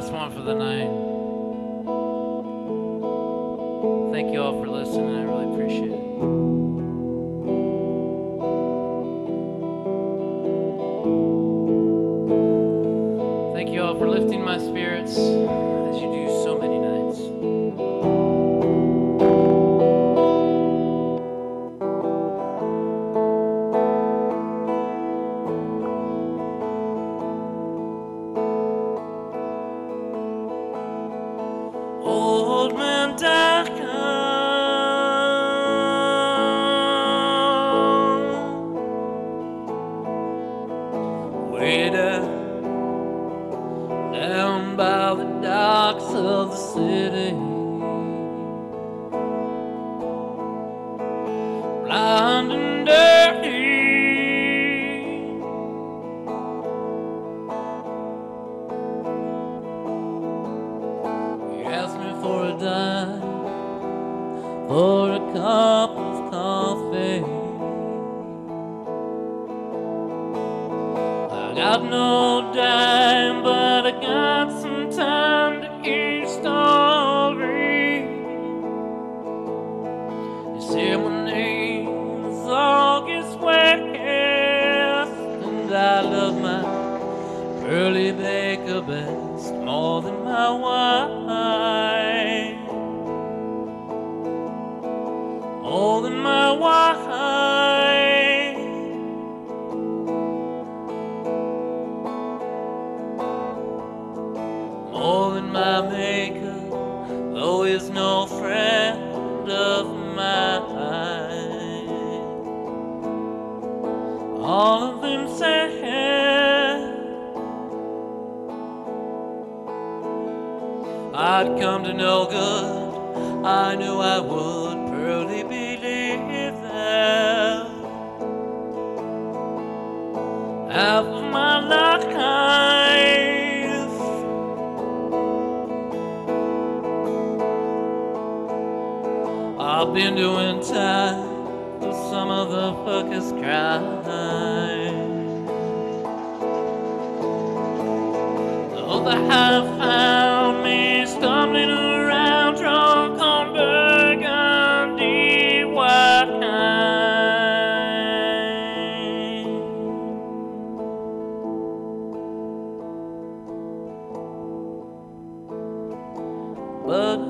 last one for the night. Thank you all for listening. I really appreciate it. Me for a cup of coffee. I got no dime, but I got some time to hear story. You see, my name is August West, and I love my Early Baker best more than my wine. Than my though no friend of mine. All of them said I'd come to no good. I knew I would purely believe that. Half of my life, I've been doing time for some of the fuckers crime. Oh, they have found me stumbling around drunk on burgundy wine. But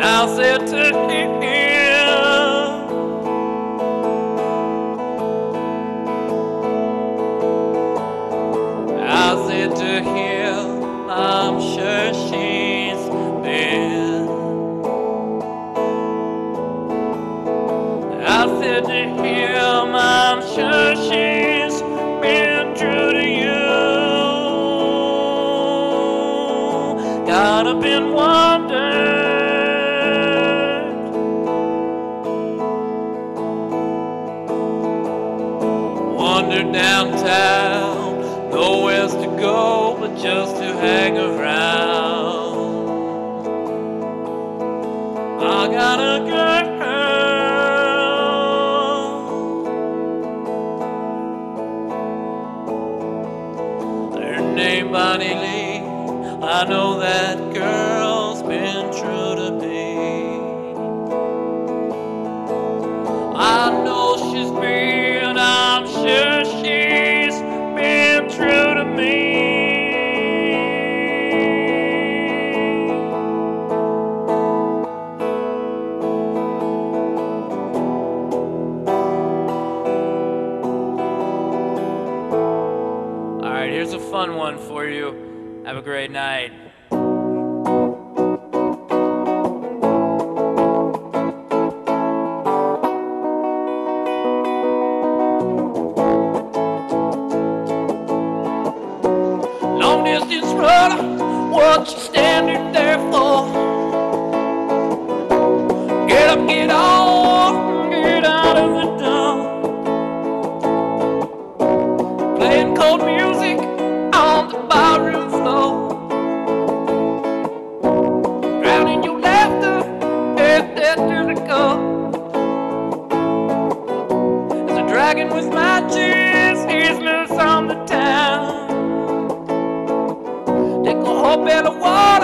I said to him, I said to him, I'm sure she's there. I said to him, I'm sure she's been true to you. Gotta been wondering. Wander downtown, nowhere to go but just to hang around. I got a girl. Her name Bonnie Lee. I know that girl's right, here's a fun one for you. Have a great night. Long distance runner, what you standing there cold music on the barroom floor. Drowning your laughter, head dead to the core. There's a dragon with matches, he's loose on the town. Take a whole bed of water